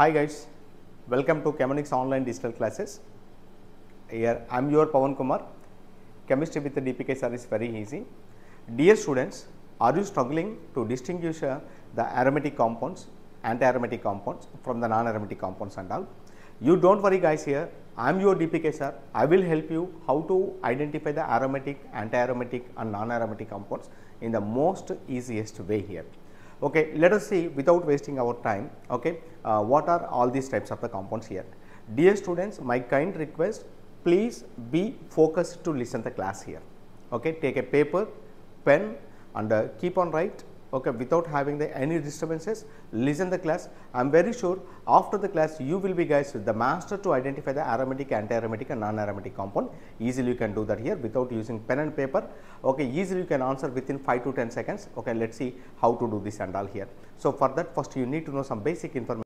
Hi guys, welcome to CHEMONiX online digital classes. Here I am your Pawan Kumar. Chemistry with the DPK sir is very easy. Dear students, are you struggling to distinguish uh, the aromatic compounds, anti-aromatic compounds from the non-aromatic compounds and all? You don't worry guys here. I am your DPK sir. I will help you how to identify the aromatic, anti-aromatic and non-aromatic compounds in the most easiest way here. Okay, let us see without wasting our time, okay, uh, what are all these types of the compounds here. Dear students, my kind request, please be focused to listen the class here. Okay, take a paper, pen and uh, keep on write okay without having the any disturbances listen the class. I am very sure after the class you will be guys with the master to identify the aromatic anti-aromatic and non-aromatic compound. Easily you can do that here without using pen and paper. Okay easily you can answer within 5 to 10 seconds. Okay let's see how to do this and all here. So for that first you need to know some basic information